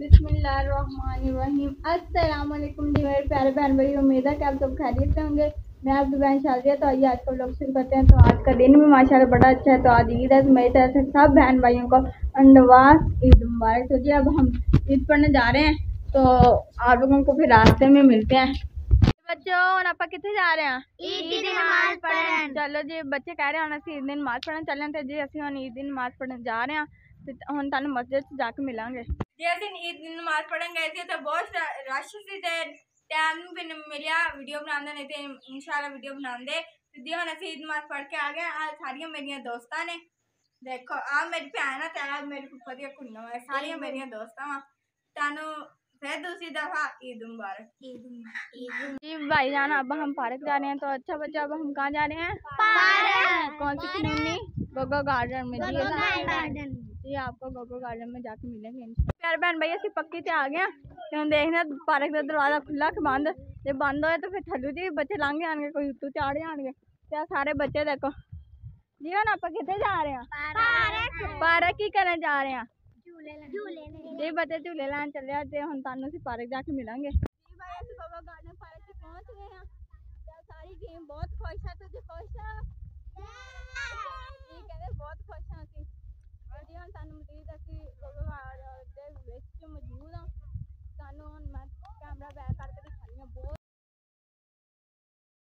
बिस्मिल्लाम जी मेरे प्यारे बहन भाई उम्मीद है कि आप सब खैरियत से होंगे। मैं आपकी बहन शादी है तो आइए आज को लोग शुरू करते हैं। तो आज का दिन भी माशाल्लाह बड़ा अच्छा है। तो आज ईद है तो मेरी तरह से सब बहन भाइयों को अंडवास ईद मुबारक। तो जी अब हम ईद पढ़ने जा रहे हैं। तो आप लोगों को फिर रास्ते में मिलते हैं। बच्चों आप कितने जा रहे हैं? ईद नमाज़ पढ़ने। चलो जी बच्चे कह रहे हैं असं ईद नमाज़ पढ़ने चलें तो जी असं हम ईद नमाज़ पढ़ने जा रहे हैं। तो हम तुम मस्जिद जाके मिलेंगे। जैसे ईद नमाज़ पढ़ने गए थे तो बहुत रश से टाइम भी मिलया वीडियो बनाने नहीं थे इंशाल्लाह वीडियो बनाने सीधी हम अस ईद नमाज़ पढ़ के आ गए आज सारिया मेरिया दोस्तों ने। देखो आ मेरी भैन है तो मेरे पुप्पा दिया कुड़िया है सारिया मेरिया दोस्तों वा तू फिर दूसरी दफ़ा ईद मुबारक। भाई जान अब हम पार्क जा रहे हैं तो अच्छा बच्चा अब हम कहाँ जा रहे हैं? पार्क। कौन सी गार्डन में गार्डन ये आपको गोगो गार्डन में जाके मिलेंगे। प्यार बहन भैया सिर्फ़ पक्की से आ गए। हैं देखना, पार्क का दरवाज़ा खुला, के बंद? जब बंद हो तो फिर थलू जी बच्चे लांगे आने कोई उत्तू चाड़े आने क्या सारे बच्चे देखो। जीवन, आप कितने जा रहे हैं? पार्क ही करने जा रहे हैं। जी बच्चे झूले लैन चले तो हम तुम अस पार्क जाके मिलेंगे। पहुँच गए हैं। सारी गेम बहुत खुश है, तुझे खुश है? read that he,